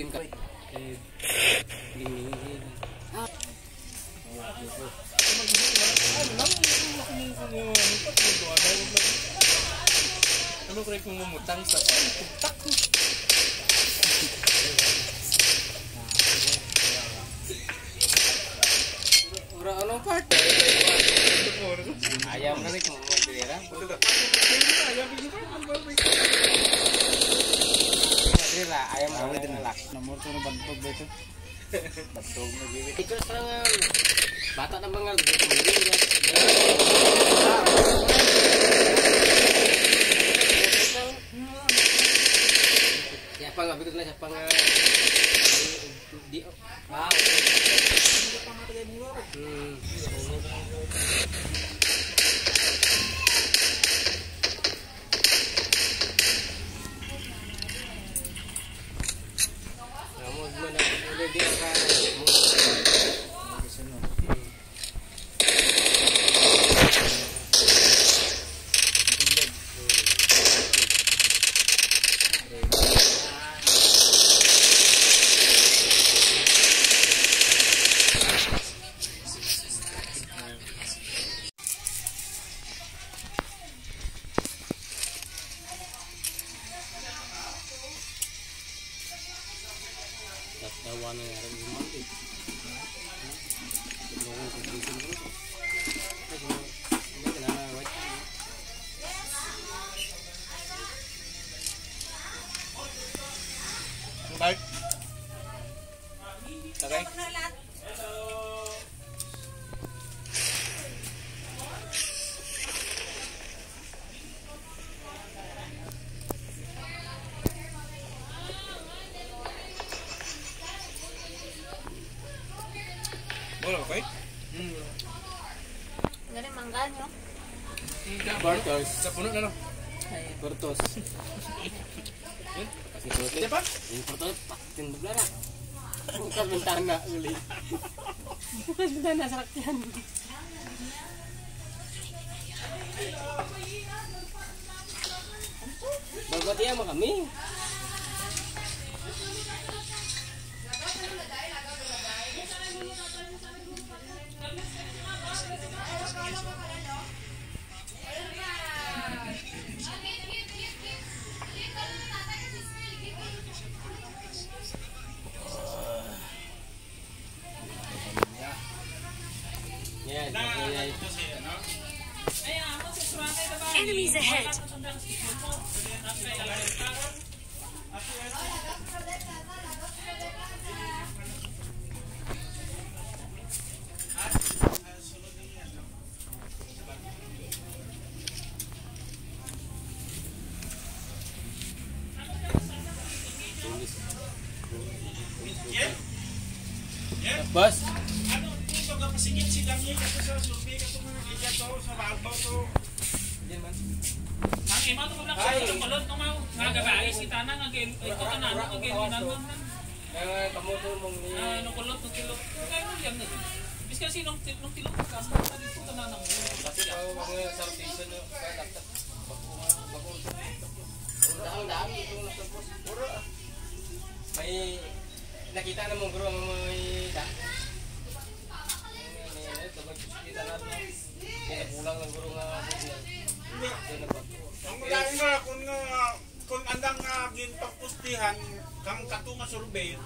gin ka. Eh, gini. Ano kaya kung mamutang sa tak Ora ano part. Ayam itu mau dira. Dira ayam kamu itu ngelak. Nomor tuh bantu betul. Betul begini. Itu serangan. Bata na bangal gitu. Bartos. Sa puno na no. Bartos. Kasi sulit. Siapa? Yung portos, pakin belara. Bukan bentana uli. Bukan bentana saktian. Bagot dia sama kami. Ito ka pasigit si Dami ka sa survey ka itong mga kaya to sa Balbaw to. Ang ima to kung sa kulot mau ngagabayas kita na ngagel ito ka na ano ngagel nanon eh, kamu tuh mong ni no kulot no tilok kaya mo yan na bis kasi nung nung tilok ka na nang Kasi mga kaya tapos. Puro ah. May nakita na mong guro may. Kita na rin. Pinapulang ng guro nga. Kaya nagbago. Ang lain nga kung uh, kung andang uh, ginpagpustihan kang kato nga survey.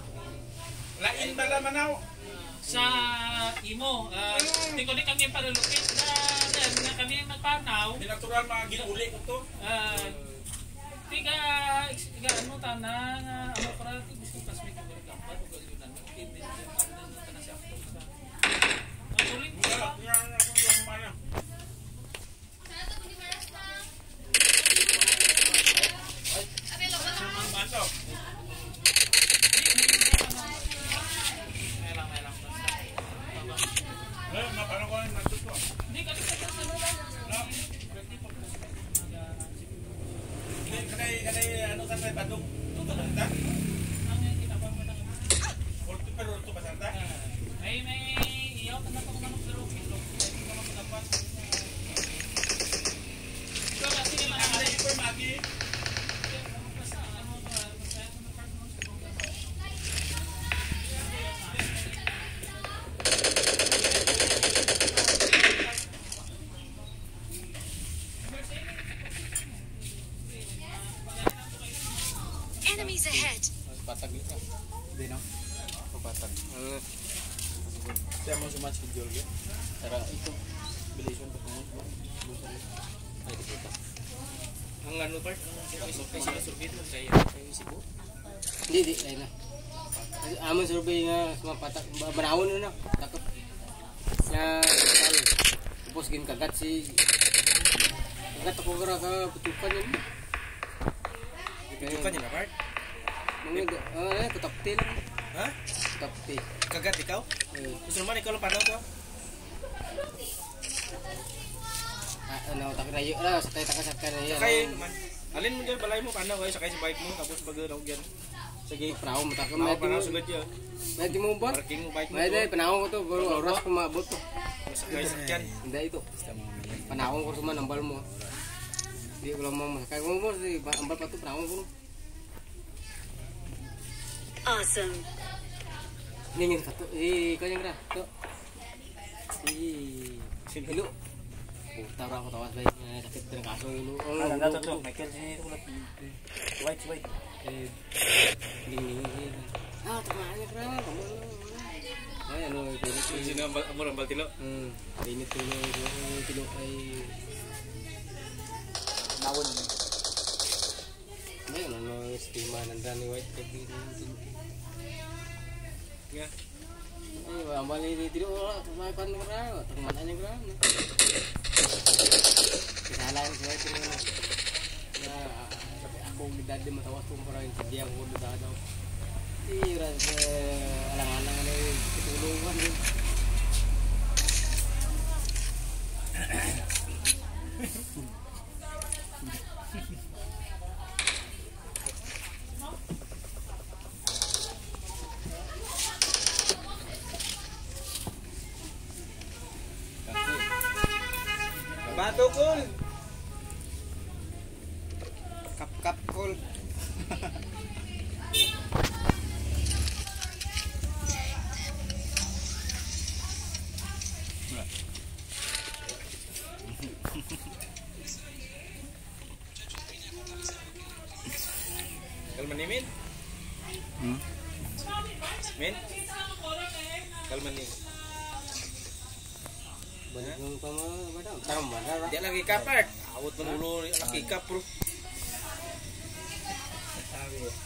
Lain bala manaw. sa imo uh, tingko di kami palulukit na na, na kami magpanaw Binatural mga ginuli ko to. uh, tiga tiga ano tana nga ano para gusto kas may kugal gampat o galing na hindi na ano na tanah siya ang ulit Wala, yan ako yung mana. Ang bato. may lang may lang Eh, mapano ko yung natuto. hindi kasi sa sa lang No? Hindi, kanay, kanay, ano ka sa padong? Ito ka lang ta? ang kinabang mo na Orto pero orto pa santa? may may iyaw ka na pa kumanong pero kilo hindi ka magdapat so kasi nila Ang na magi. Siya mo sumat schedule ya. Cara itu Bilis mo ketemu. ay dito. Ano part? Ang survey sila survey doon kay kay Cebu. Hindi, di, ayun na. Kasi amon survey nga sa patak, banawon na na, takot. Tal. Tapos gin kagat si, kagat ako gara ka putukan yun. Ka niya na part? Mga, ah, kutapti lang. Ha? Kutapti. Kagat ikaw? Gusto naman ikaw lang panaw. Ah, ano, tak na yun, ah, sakay taka sakay na yun. Sakay naman. Alin mo dyan balay mo panaw kayo sakay sa bike mo tapos pag ano yan. Sige, panaw mo, taka, Panaw may panaw mo, sugad yan. may mo ba? Parking mo bike mo. May day, panahon ko to, bro, oras ko maabot to. Sakay. Hindi ito. Panahon ko nambal mo. Hindi ko lang mo mo, si ambal pa to, ko. Awesome. Ningin ka to, eh, kanyang ra, to. Hilo. Puta ra ako tawas bay, Eh, sakit ang kaso yung ulo. Ang ulo. Michael si ulat. White white. Eh, ding. Ah, tama ka ra, kamu. Ay, ano, pinit ko. Sino ang bal- mo ang baltino? Hmm, pinit ko yung kilo ay Nawon. May ano no estima ng Danny White kasi Nga. ay wa mali di tiro ora may pan kra tangman anya kra Kisala yung sila tiro na na sabi ako gidad mo tawas kung parang hindi ako duda daw. Tira sa alang-alang na yung tutulungan man ulo laki kap bro.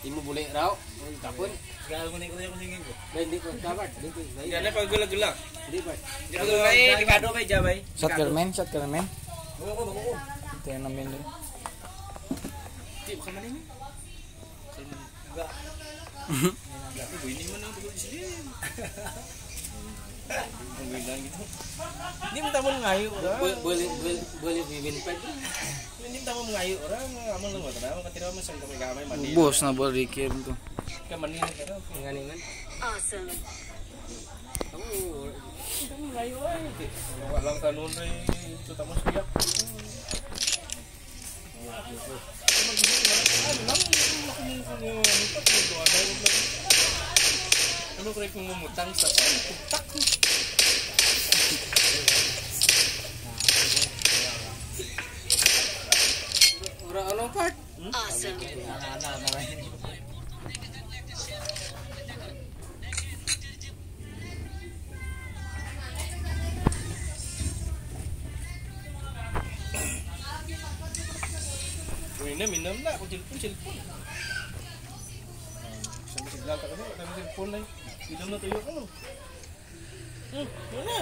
Imo boleh raw. Tapon. Gal mo ni ko yung singin ko. Dahil hindi ko dapat. Dito. Hindi na pag gula-gula. Hindi ba? Di pa gula kay Ricardo kay Jabay. Shot ka men, shot ka men. Oo, oo, oo. Ito yung namin doon. Di ba man ni? Kalman. Enggak. Enggak, ini mana tuh di sini. Gitu. Hindi mo tamo ngayo orang. Boleh boleh boleh boleh pa. Hindi mo tamo ngayo orang. Sa kamay gamay mandi. Bus na ba Ricky to? Ka mandi. Awesome. Oh, ay. Walang mamutang sa tuktak? Ora ano part? Awesome. Minum, minum lah. Aku telepon, telepon. Sampai sebelah tak ada, tak ada telepon lah. Minum lah tuyuk kan. Hmm, mana?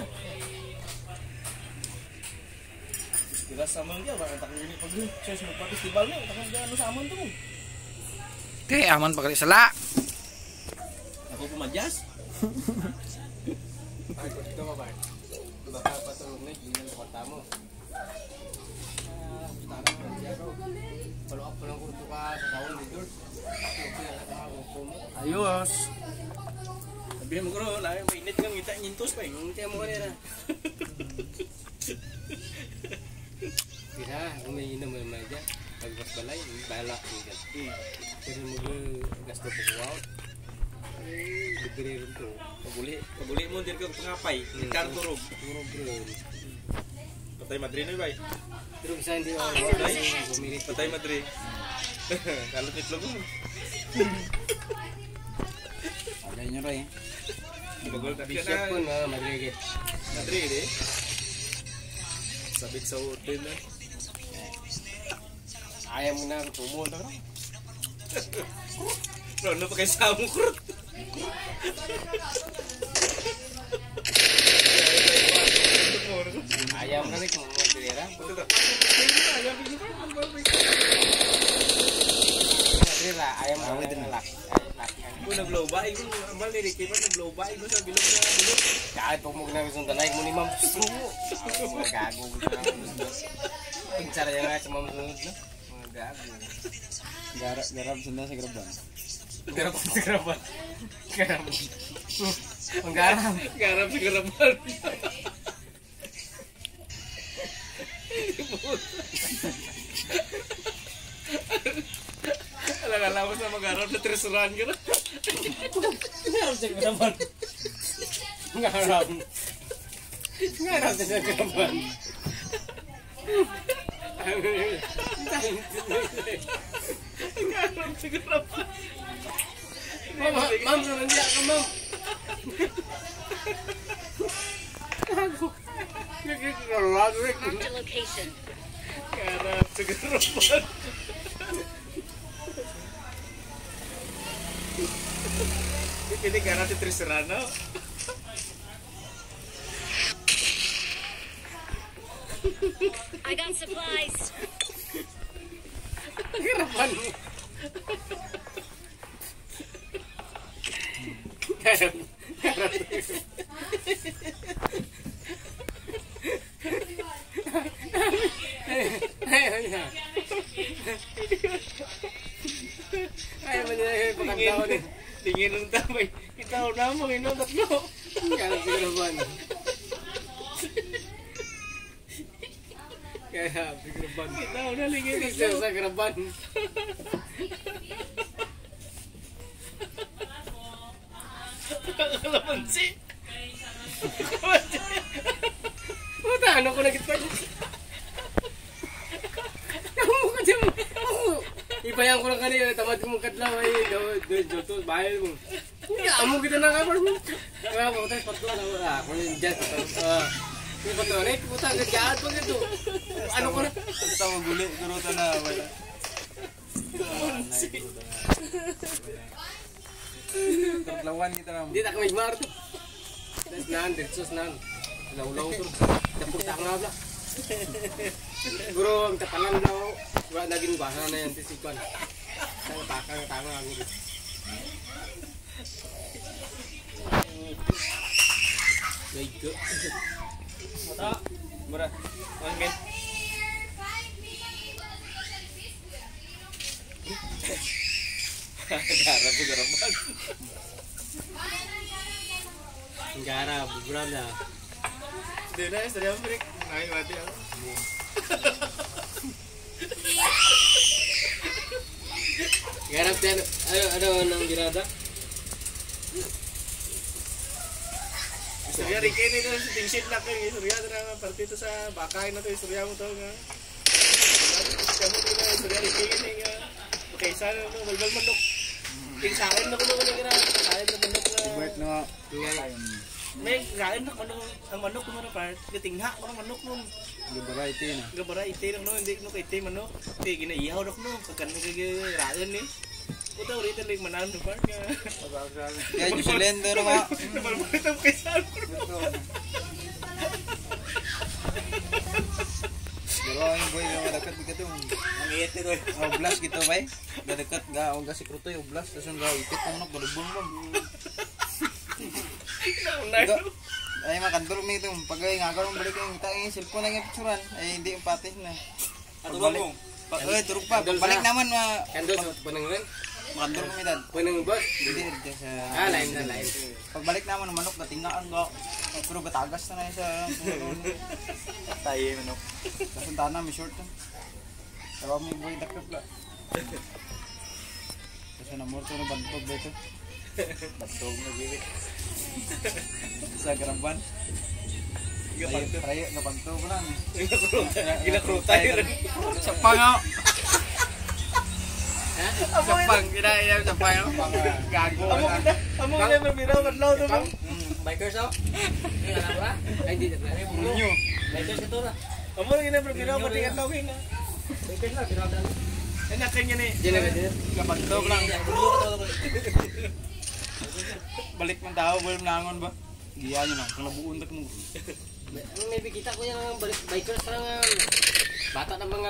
Kira sama dia, bak tak gini pagi. Saya semua festival ni, tak ada anu sama tu. Oke, aman pakai selak. Aku pemajas. Ay, ko dito ba? Baka patulog na yun ang kwarta mo. Ah, tara mo siya bro. Follow up lang ko ka sa taon ni George. Okay, alam ko mo. Ayos. Sabi mo ko, lain mainit kang ngita nyintos pa. eh. Hindi mo kanina. Kaya, umiinom mo naman dyan. Balay, balak mo dyan. Pero mo gasto po wow. Eh, bigre rin to. Pabuli, pabuli mo dir ka pangapay. Ikan turog. Puro bro. Patay madri na bay. Pero bisa hindi ako bumirit. Patay madri. Kalau itlog mo. Agay nyo rin. Bagol na Bishop pun na. madrigit. Nadri di. Sabit sa hotel na. Mo na tumo to. no? Bro, ano pa kay Samu kurot? Ayaw mo na rin kung madrira. Madrira, ayaw mo na rin laki. Laki ka. Kung nag-blow by, kung amal ni Ricky man nag-blow by, kung sa bilog na bilog. Kahit pag mo na gusto tanay mo ni ma'am. Mga gago. Pinsara yan nga sa ma'am Garap garap sunda sa graban. Garap sa garapan. Garap. Ang garap. Garap sa garapan. Alang-alang mo sa mag-arap na tresuran ka na. Garap sa garapan. Garap. Garap sa garapan. Garap sa garapan. Ma'am, ma'am, nandiyan ka ma'am. Marked a location. Garap sa garapan. Ini garap sa tresuran Garap sa garapan. Itaw na, lingin ng Isa sa garapan. Kalamansi. Puta, ano ko nagit pa Kamu ka dyan. Ako. Ipayan ko lang kanina. Tamad mo kadlaw ay. Doon to. Bahay mo. Hindi, amo kita na kabar mo. Kaya mo, tayo patlo. Ako yung dyan. Ah. Yung patlo na. Eh, puta, gagaan pa gito. Ano ko na? Kita mo guli gurutan na wala. Terlawan kita. Mata. Mura. Mangin. Garap sa garapan. Gara, buburan na. Hindi na, istorya mo, Rick. Nakay mati ako. Garap din. Ano, ano, anong ginada? Istorya, Rick, ini ko sa tingsit na kayo. Istorya, na nga, partito sa bakay na to. Istorya mo to nga. Kamu to nga, istorya, Rick, ini nga. Okay, sana mo, balbal manok. Ting sa akin na ko naman nga. Sa akin na manok na. Wait no. May kain na manok. Ang manok mo na part. Gatingha ko ang manok mo. Variety na. Gabara ite lang no, hindi no kay ite man no. Ite ginaihaw dok no, kakan na kay raan ni. Puta uri ta lig manan do par nga. Kaya yung silendo na nga. Nabalbal ta kay sa. Pero ang boy nga dakat di katong. Ang iit ni doy. Oh, blast gitu bay. Gadakat ga ang ga sikruto yung blast tapos ang ga ipit ang nok balubong mo. Unay. Ay makandol mi ito. Pag ay nga karon balik yung kita yung cellphone na yung picturean. Ay hindi yung patis na. Pagbalik. Pag ay turog pa. Pagbalik naman ma Kando sa panangunan. Makandol kami dad. Panang bus. Hindi dito sa Ah, lain na, lain. Pagbalik naman manok gatingaan ga. Oh, pero gatagas na na sa tayo manok. Tapos ang tanah may short to. Tawa mo yung boy dakap la. Tapos na mo na bantog dito. Bantog na gili. Sa garamban. Gapantog. Tayo gapantog lang. Ginakrutay rin. Sa panga. Sa pang kinaya sa panga. Gago. Amo kita, amo kita mabiraw kadlaw to mo. bikers oh. Ini anak? Ay di na. Ay bunyo. Bunyo. Bikers. Amo rin na bro, ginawa pati kan lawin na. Bikers na pinada. Enak kanya ni. Diyan na diyan. Kapagdog lang. Bunyo ka to. Balik tao, belum nangon ba? Giya nyo lang, kalabuon tak mo. Ang maybe kita yung balik bikers ra nga. Bata na mga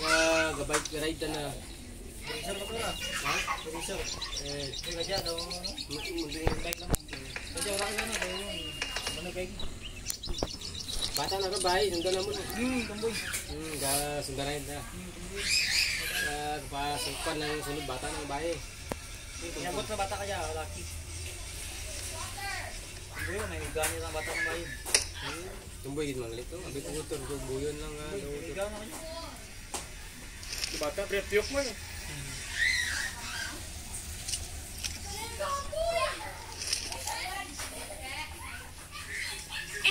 Nga, gabay ko ride na. Turisar ka pala. Ha? Turisar. Eh, Hindi ka dyan, daw ano? mundi Bike lang. Kasi wala ka na, daw yun. Ano bike? bata na gabay, sundan na mo na. Hmm, kamboy. Hmm, ga, sundan na yun na. Uh, kapasukan na yung sunod bata ng bahay. Pinabot na bata ka dyan, laki. Kamboy, may ganyan ng bata ng bayan. Tumboy yun mga lito. Abi ko motor, buyon lang nga. daw. Ikaw na kanya. Di man.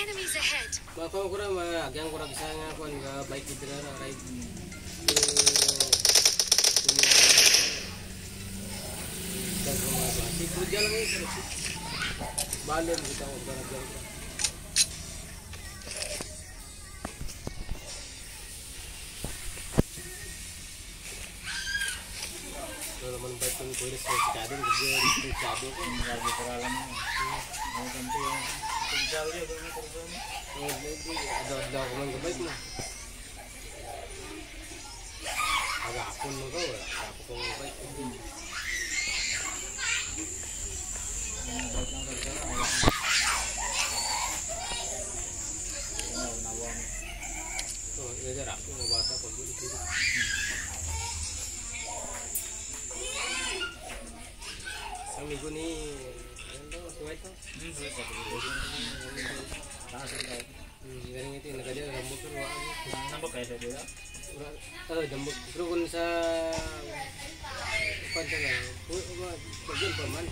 Enemies ahead. Makaw ko na, maagyang ko na bisa nga kuan nga bike dito na na ride. Siguro dyan lang yun. Balen kita ko ba Ada apa lo kau? Ada apa kau? Na, kung ba, pagyan pa man.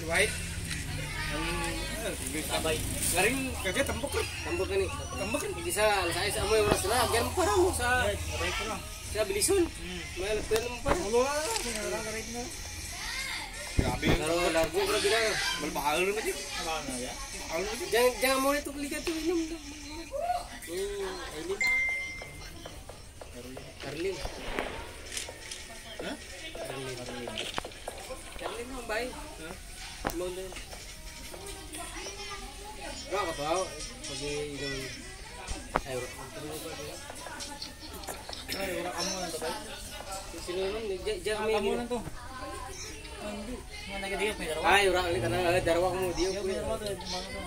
Si White. Sabay. Garing kagaya tambok kan. Tambok kan. Hindi sa, sa isa mo yung oras na, agyan mo para mo sa, Sabay ko lang. sa bilison. May alagpuan mo para. Ulo na. Garing na. Grabe yun. Pero lago, grabe na. Malbahal naman yun. Ano na yan? Mahal naman yun. Jangan, jangan mo ito kulikat ito, inom na. Hmm, Aileen. Carlin. Ha? Carlin. Carlin mo, bay. Ha? Mo na. Baka ka pa, pag inom. Ay, wala. Ano ba ba? Ay, wala ka muna to ba? Sino naman? Diyan diyan Wala kami. ka muna to. Hindi. Mga nagadiyak may darawa. Ay, wala ulit ka na. Darawa ko mo. Diyo Diyak ko may yun. darawa to. Mga to.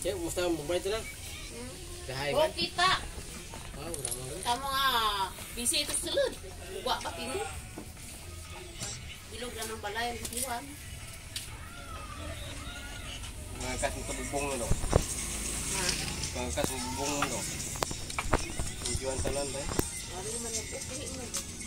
Cek, musta mo ba ito na? Kahay ba? kita. Oh, ramo. Kamu ah, busy ito sulod. Buwa pa kini. Bilog na ng balay ang iwan. Ngangkas mo bubong mo, no? Ha? Ngangkas mo bubong mo. Tujuan talan ba? Ano naman yung?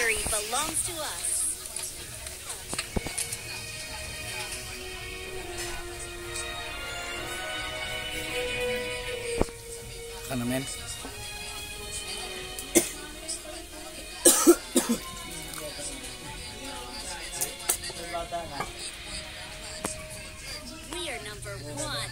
Victory belongs to us. We are number one.